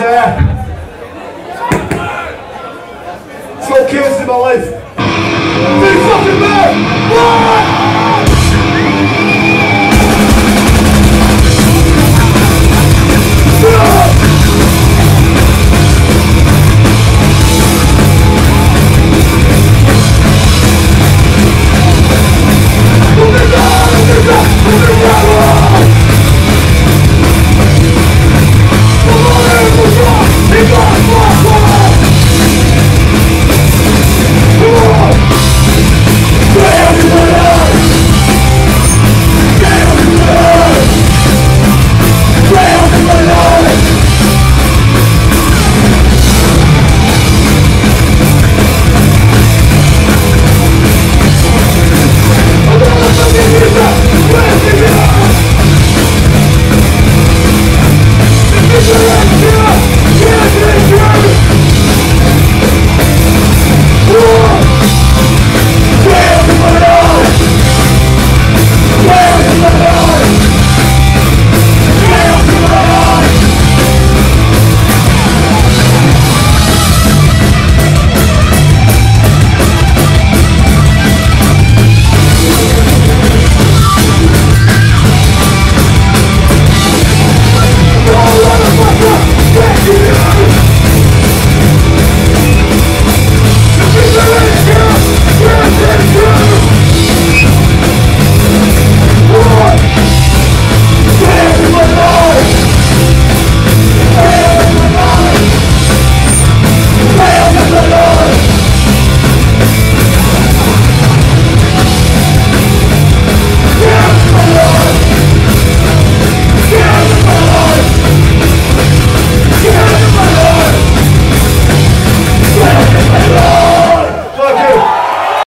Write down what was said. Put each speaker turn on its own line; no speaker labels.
Yeah. there?